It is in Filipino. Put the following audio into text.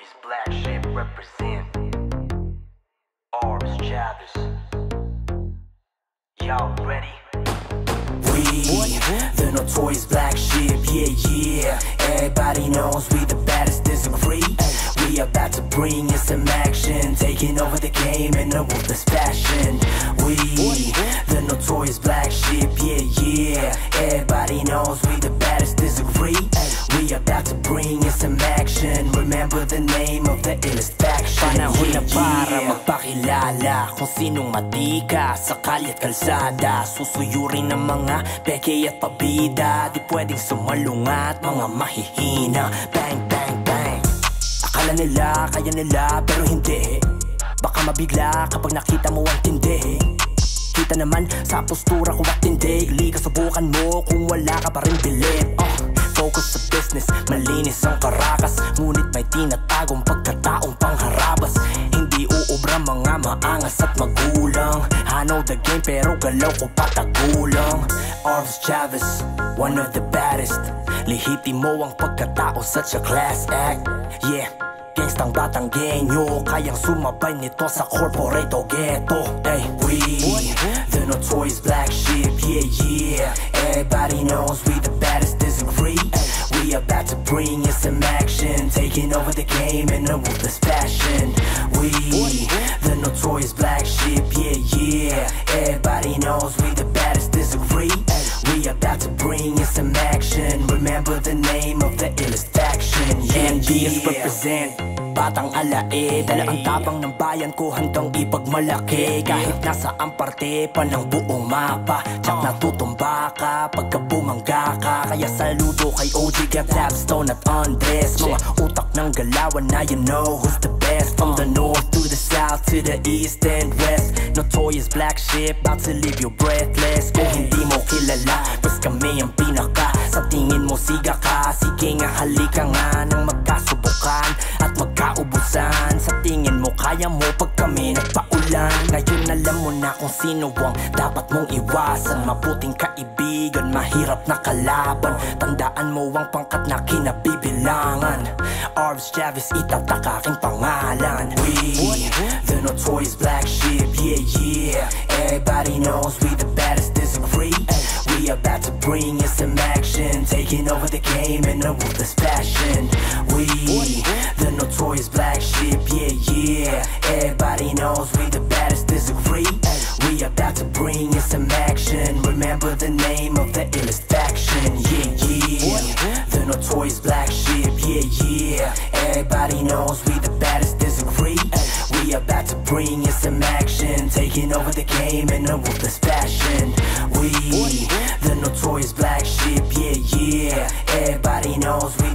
Notorious Black Ship represent Orbs Chavez. Y'all ready? We, the notorious black sheep, yeah, yeah. Everybody knows we the baddest, disagree. We about to bring you some action, taking over the game in a ruthless fashion. We, the notorious black sheep, yeah, yeah. Everybody knows we the baddest, disagree. We about to bring. Remember the name of the illest faction. Panahon na yeah, para yeah. magpakilala Kung sinong matika. Sa kalye at kalsada Susuyurin ng mga peke at pabida. Di pwedeng sumalungat mga mahihina. Bang, bang, bang. Akala nila, kaya nila, pero hindi. Baka mabigla kapag nakita mo ang tindi. Kita naman sa postura ko at hindi Liga subukan mo kung wala ka pa rin mga maangas at magulang. I know the game pero galaw ko patagulang Orvis Chavez, one of the baddest. Lehitimo ang pagkatao such a class act. Yeah, gangstang batang genyo. Kayang sumabay nito sa corporate o ghetto. Hey, we, the notorious black sheep, yeah, yeah. Everybody knows we the baddest, disagree. We about to bring you some action, taking over the game in a ruthless fashion. We, about to bring you some action. Remember the name of the illest faction, yeah, NBS yeah. represent Batang alae. Dala ang tapang ng bayan ko handang ipagmalaki. Kahit nasa ang parte pa ng buong mapa. Tsak natutumba ka pagka bumangga ka. Kaya saludo kay OG Gab Tapstone at Andres. Mga utak ng galawan na you know who's the best. From the north to the south to the east and west. Notorious black ship about to leave you breathless. Kung hindi kaya mo pag kami nagpaulan Ngayon alam mo na kung sino ang dapat mong iwasan Mabuting kaibigan, mahirap na kalaban Tandaan mo ang pangkat na kinabibilangan Orbs Chavez itatak aking pangalan We, the notorious black sheep, yeah, yeah. Everybody knows we the baddest, disagree. We about to bring you some action, taking over the game in a ruthless fashion. We, some action. Remember the name of the illest faction, yeah, yeah. The notorious black sheep, yeah, yeah. Everybody knows we the baddest, disagree. We about to bring you some action, taking over the game in a ruthless fashion. We, the notorious black sheep, yeah, yeah. Everybody knows we